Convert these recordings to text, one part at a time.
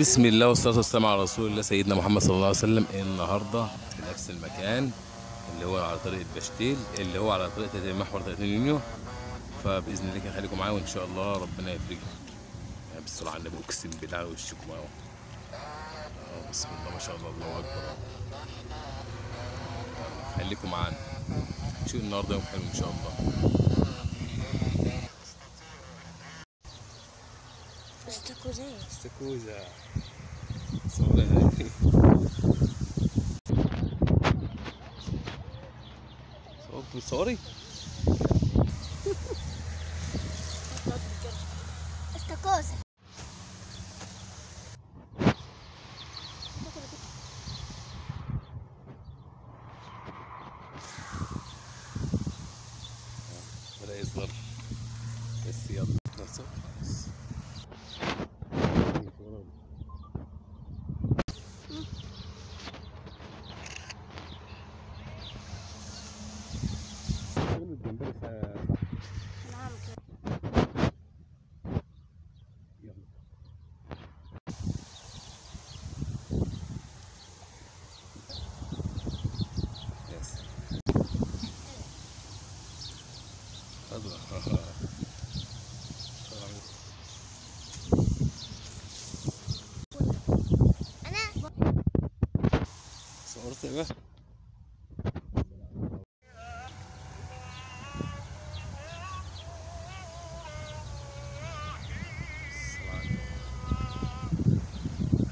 بسم الله والصلاة والسلام على رسول الله سيدنا محمد صلى الله عليه وسلم. النهاردة؟ في نفس المكان اللي هو على طريق البشتيل اللي هو على طريق محور 30 يونيو. فبإذن الله خليكم معايا وإن شاء الله ربنا يفرجها يعني بالصلاة على النبي أقسم بالله على وشكم أهو بسم الله ما شاء الله الله أكبر. خليكم معانا. شوف النهارده يوم حلو إن شاء الله. Sta cos'è? Sta cosa. Sole. So sorry. Sta cosa? Resler. Esse ano. Nossa, nossa. صورت باشا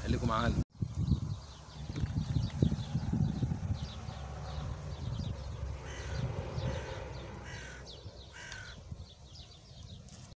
خليكم معانا